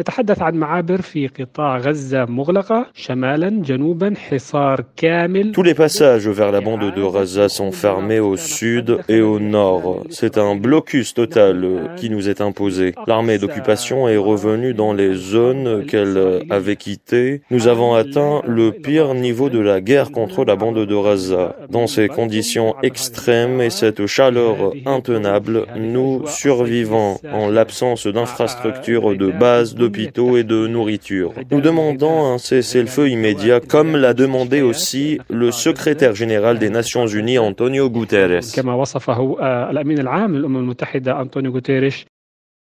يتحدث عن معابر في قطاع غزة مغلقة شمالا جنوبا حصار كامل Tous les passages vers la bande de Gaza sont fermés au sud et au nord. C'est un blocus total qui nous est imposé. L'armée d'occupation est revenue dans les zones qu'elle avait quittées. Nous avons atteint le pire niveau de la guerre contre la bande de Gaza. Dans ces conditions extrêmes et cette chaleur intenable, nous survivons en l'absence d'infrastructures de base, nous demandons un cessez-le-feu immédiat, comme l'a demandé aussi le secrétaire général des Nations Unies, Antonio Guterres.